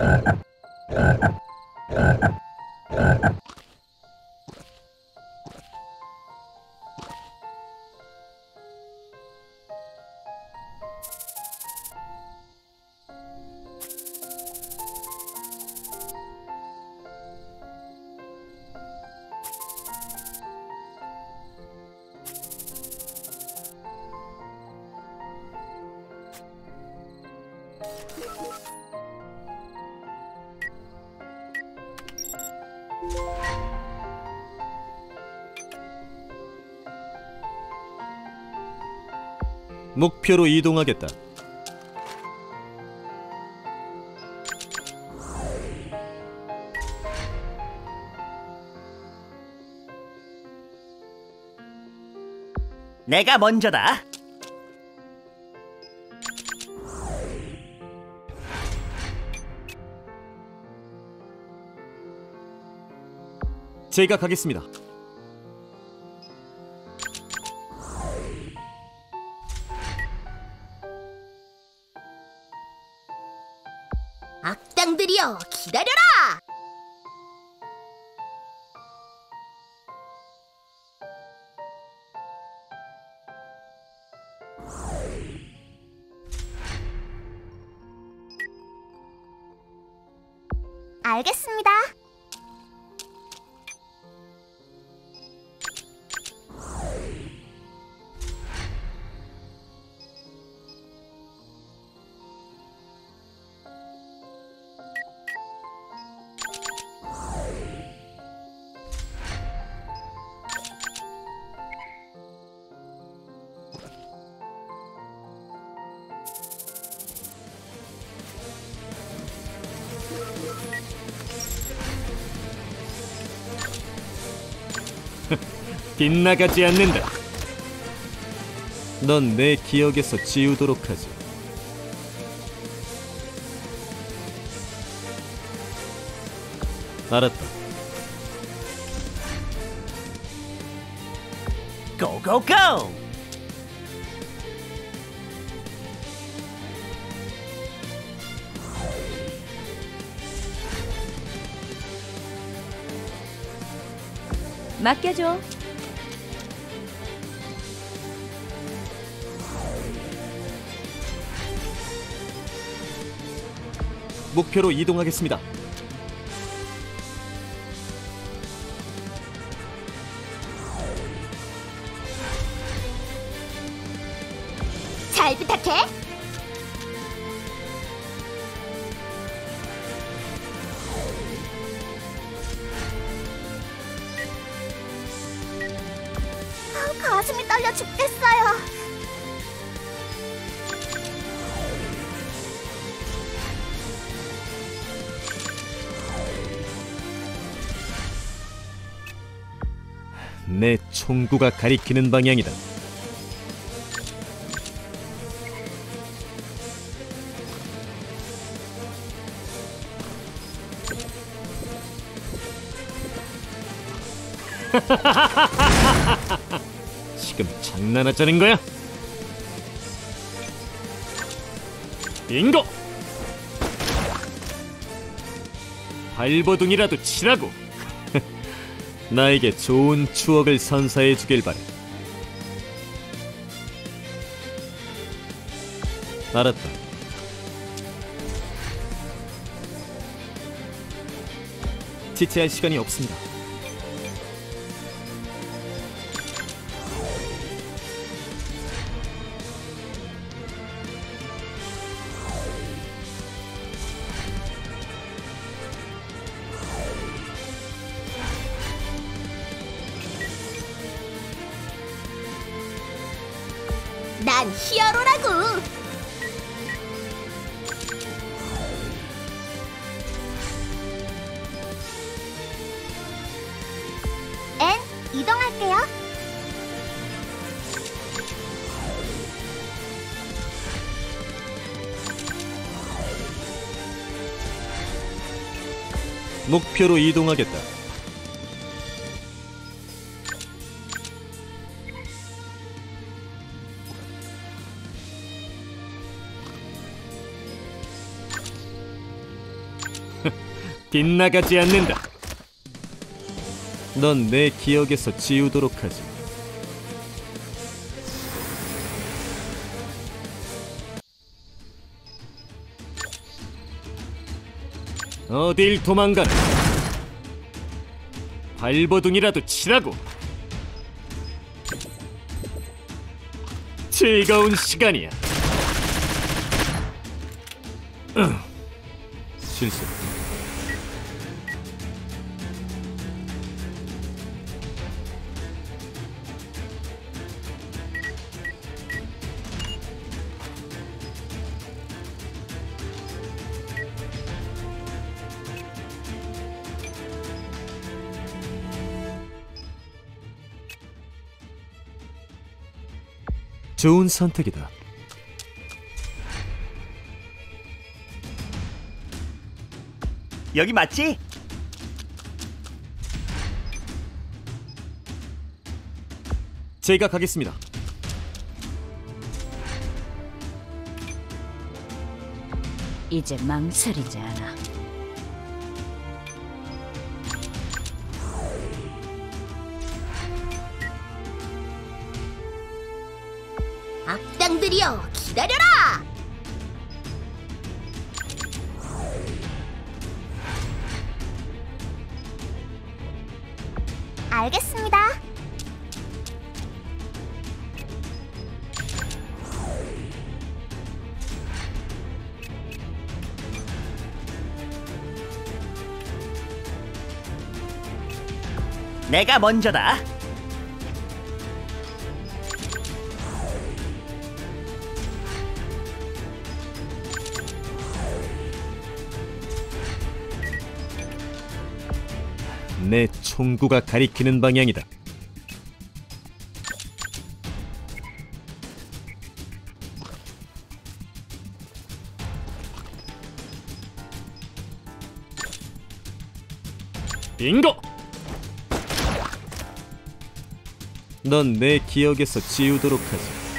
Uh, uh, uh, uh. 목표로 이동하겠다. 내가 먼저다. 제가 가겠습니다. 알겠습니다. 빗나가지 않는다. 넌 내 기억에서 지우도록 하지. 알았다. 고고고! 맡겨줘. 목표로 이동하겠습니다. 총구가 가리키는 방향이다. 지금 장난하자는 거야? 빙고! 발버둥이라도 치라고! 나에게 좋은 추억을 선사해 주길 바래. 알았다. 지체할 시간이 없습니다. 목표로 이동하겠다. 빗나가지 않는다. 넌 내 기억에서 지우도록 하지. 어딜 도망가나? 발버둥이라도 치라고. 즐거운 시간이야. 으, 실수. 좋은 선택이다. 여기 맞지? 제가 가겠습니다. 이제 망설이지 않아. 악당들이여 기다려라! 알겠습니다. 내가 먼저다. 총구가 가리키는 방향이다. 빙고! 넌 내 기억에서 지우도록 하지.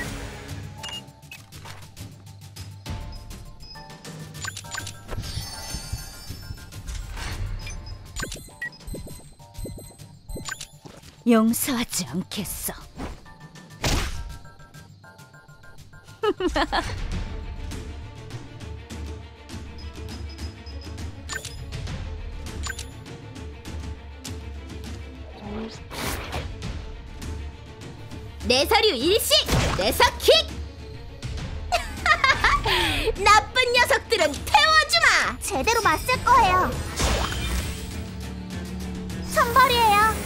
용서하지 않겠어. 내 서류 일시 내서킥! 나쁜 녀석들은 태워주마! 제대로 맞을 거예요. 선벌이에요.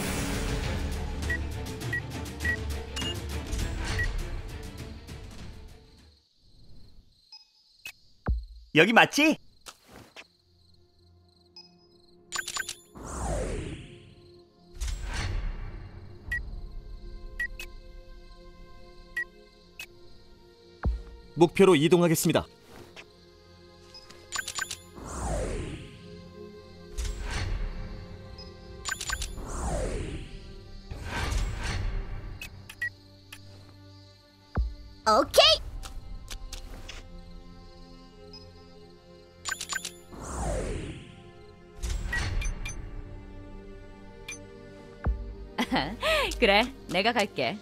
여기 맞지? 목표로 이동하겠습니다. 내가 갈게.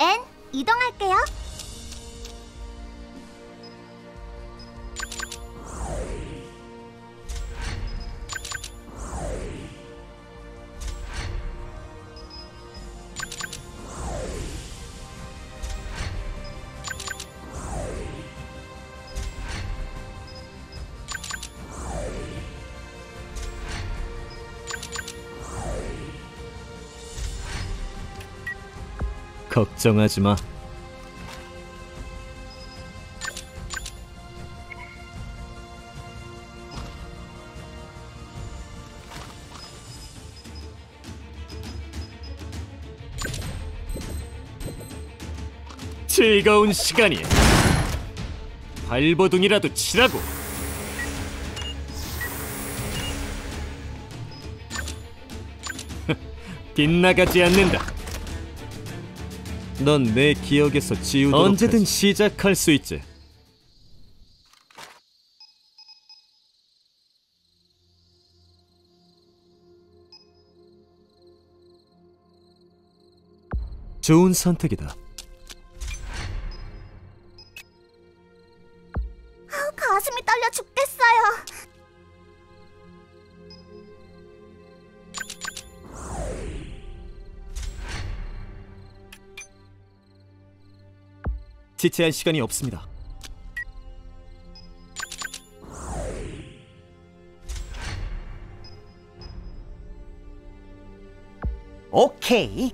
N 이동할게요. 걱정하지 마. 즐거운 시간이야. 발버둥이라도 치라고. 빗나가지 않는다. 넌 내 기억에서 지우도록 언제든 하지. 시작할 수 있지. 좋은 선택이다. 지체할 시간이 없습니다. 오케이.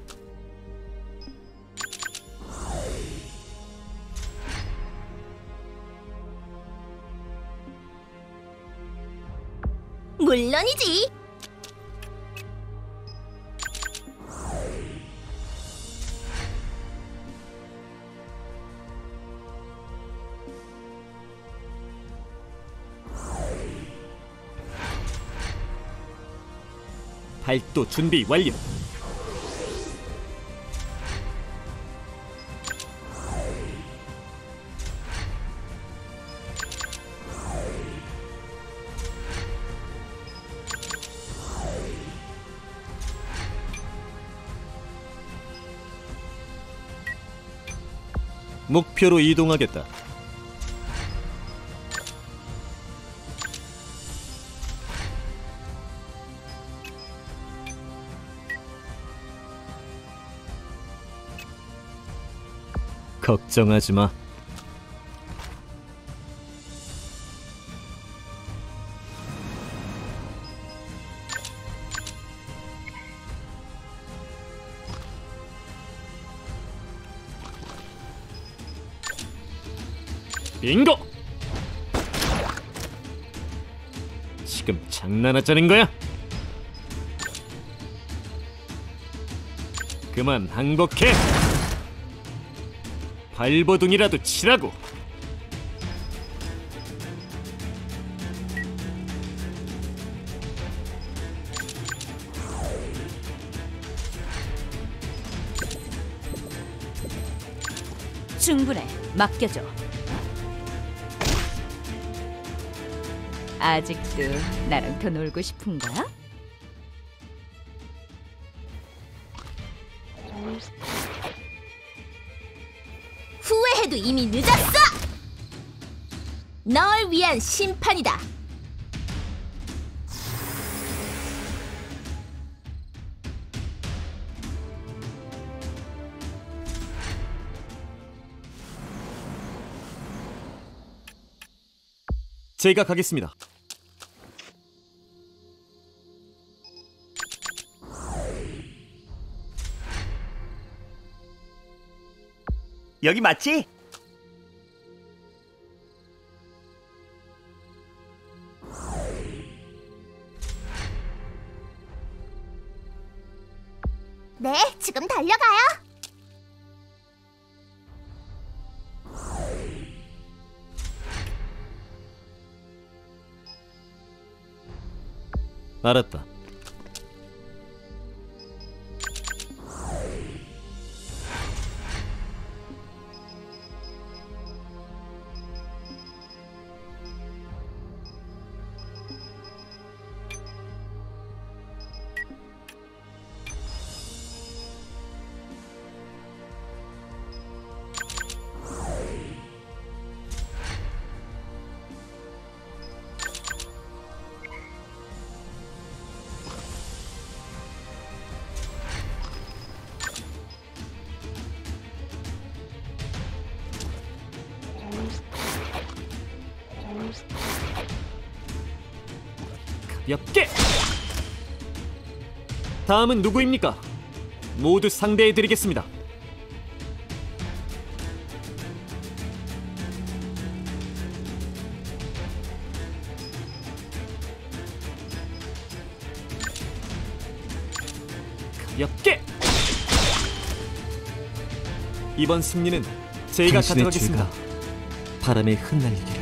물론이지. 발도 준비 완료. 목표로 이동하겠다. 걱정하지 마. 빙고! 지금 장난하자는 거야? 그만 항복해! 발버둥이라도 치라고! 충분해. 맡겨줘. 아직도 나랑 더 놀고 싶은 거야? 후회해도 이미 늦었어. 널 위한 심판이다. 제가 가겠습니다. 여기 맞지? 알았다. 다음은 누구입니까? 모두 상대해드리겠습니다. 가볍게. 이번 승리는 제가 가져가겠습니다. 바람에 흩날리기를